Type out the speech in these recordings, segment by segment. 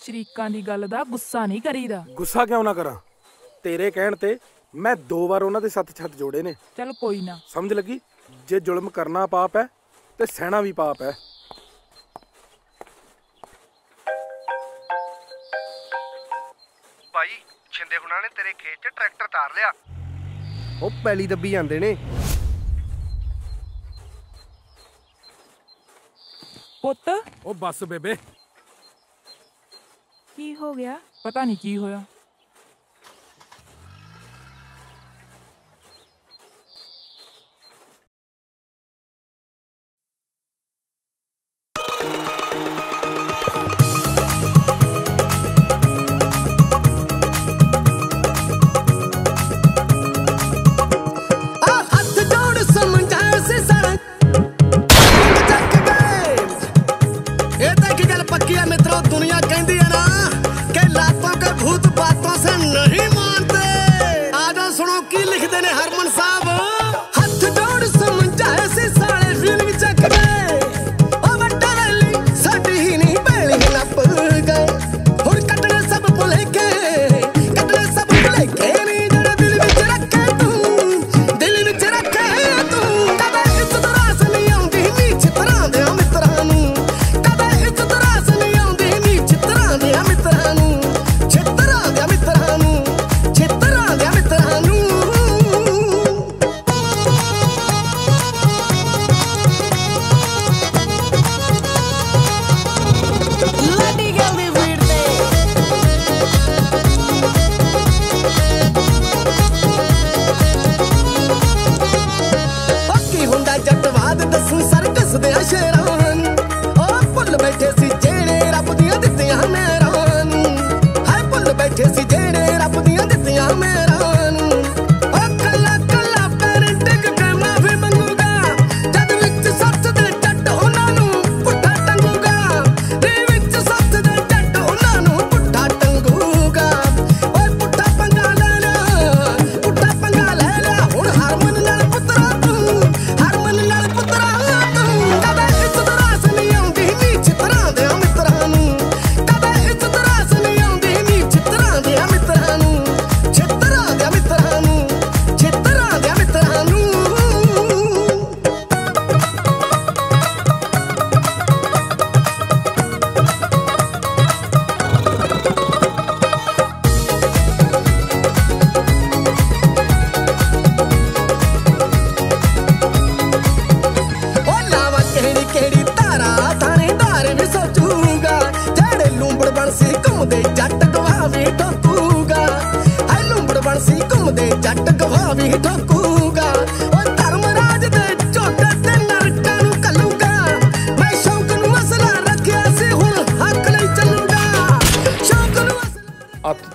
ਸ਼ਰੀਕਾਂ ਦੀ ਗੱਲ ਦਾ ਗੁੱਸਾ ਨਹੀਂ ਕਰੀਦਾ। ਗੁੱਸਾ ਕਿਉਂ ਨਾ ਕਰਾਂ? ਤੇਰੇ ਕਹਿਣ ਤੇ ਮੈਂ ਦੋ ਵਾਰ ਉਹਨਾਂ ਦੇ ਸੱਤ ਛੱਤ ਜੋੜੇ ਨੇ। ਚਲ ਕੋਈ ਨਾ। ਸਮਝ ਲੱਗੀ? ਜੇ ਜ਼ੁਲਮ ਕਰਨਾ ਪਾਪ ਹੈ ਤੇ ਸਹਿਣਾ ਵੀ ਪਾਪ ਹੈ। ਭਾਈ ਛਿੰਦੇ ਹੁਣਾਂ ਨੇ ਤੇਰੇ ਖੇਤ 'ਚ ਟਰੈਕਟਰ ਤਾਰ ਲਿਆ। ਉਹ ਪੈਲੀ ਦੱਬੀ ਜਾਂਦੇ ਨੇ। ਪੁੱਤ। ਉਹ ਬੱਸ ਬੇਬੇ। ਕੀ ਹੋ ਗਿਆ? ਪਤਾ ਨਹੀਂ ਕੀ ਹੋਇਆ। मैंने हर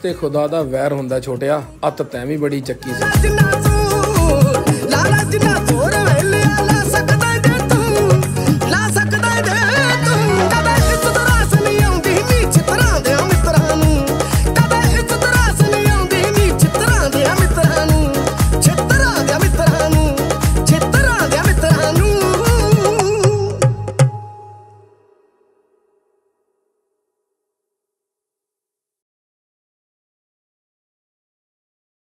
ਤੇ ਖੁਦਾ ਦਾ ਵੈਰ ਹੁੰਦਾ ਛੋਟਿਆ ਅੱਤ ਤੈਂ ਵੀ ਬੜੀ ਚੱਕੀ ਸੀ। ਲਾਲਾ ਜਿੰਨਾ ਜ਼ੋਰ ਵੇਲੇ